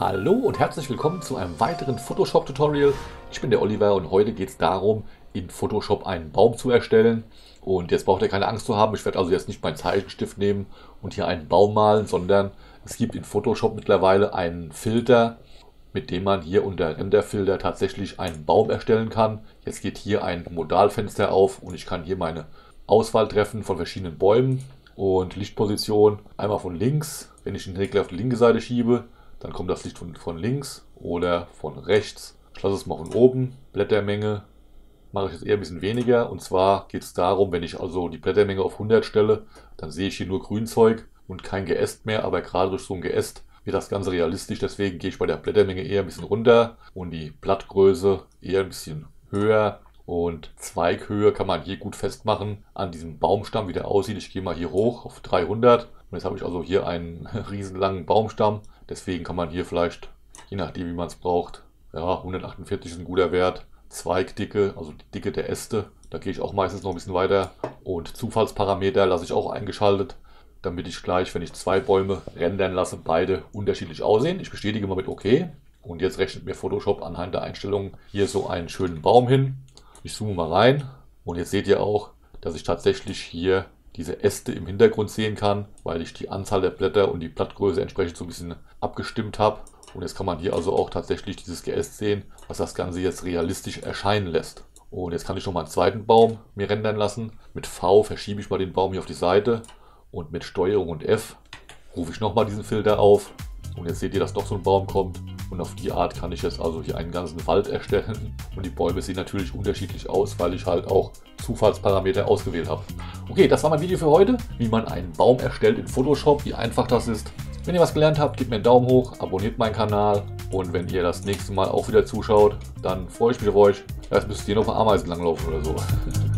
Hallo und herzlich willkommen zu einem weiteren Photoshop-Tutorial. Ich bin der Oliver und heute geht es darum, in Photoshop einen Baum zu erstellen. Und jetzt braucht ihr keine Angst zu haben, ich werde also jetzt nicht meinen Zeichenstift nehmen und hier einen Baum malen, sondern es gibt in Photoshop mittlerweile einen Filter, mit dem man hier unter Renderfilter tatsächlich einen Baum erstellen kann. Jetzt geht hier ein Modalfenster auf und ich kann hier meine Auswahl treffen von verschiedenen Bäumen und Lichtposition einmal von links. Wenn ich den Regler auf die linke Seite schiebe, dann kommt das Licht von, von links oder von rechts. Ich lasse es mal von oben. Blättermenge mache ich jetzt eher ein bisschen weniger. Und zwar geht es darum, wenn ich also die Blättermenge auf 100 stelle, dann sehe ich hier nur Grünzeug und kein Geäst mehr. Aber gerade durch so ein Geäst wird das Ganze realistisch. Deswegen gehe ich bei der Blättermenge eher ein bisschen runter und die Blattgröße eher ein bisschen höher. Und Zweighöhe kann man hier gut festmachen an diesem Baumstamm, wie der aussieht. Ich gehe mal hier hoch auf 300. Und jetzt habe ich also hier einen riesenlangen Baumstamm. Deswegen kann man hier vielleicht, je nachdem wie man es braucht, ja, 148 ist ein guter Wert. Zweigdicke, also die Dicke der Äste, da gehe ich auch meistens noch ein bisschen weiter. Und Zufallsparameter lasse ich auch eingeschaltet, damit ich gleich, wenn ich zwei Bäume rendern lasse, beide unterschiedlich aussehen. Ich bestätige mal mit OK. Und jetzt rechnet mir Photoshop anhand der Einstellungen hier so einen schönen Baum hin. Ich zoome mal rein und jetzt seht ihr auch, dass ich tatsächlich hier diese Äste im Hintergrund sehen kann, weil ich die Anzahl der Blätter und die Blattgröße entsprechend so ein bisschen abgestimmt habe. Und jetzt kann man hier also auch tatsächlich dieses Geäst sehen, was das Ganze jetzt realistisch erscheinen lässt. Und jetzt kann ich noch mal einen zweiten Baum mir rendern lassen. Mit V verschiebe ich mal den Baum hier auf die Seite und mit Steuerung und F rufe ich nochmal diesen Filter auf. Und jetzt seht ihr, dass doch so ein Baum kommt. Und auf die Art kann ich jetzt also hier einen ganzen Wald erstellen. Und die Bäume sehen natürlich unterschiedlich aus, weil ich halt auch Zufallsparameter ausgewählt habe. Okay, das war mein Video für heute, wie man einen Baum erstellt in Photoshop, wie einfach das ist. Wenn ihr was gelernt habt, gebt mir einen Daumen hoch, abonniert meinen Kanal und wenn ihr das nächste Mal auch wieder zuschaut, dann freue ich mich auf euch. Erst müsst ihr noch mal Ameisen langlaufen oder so.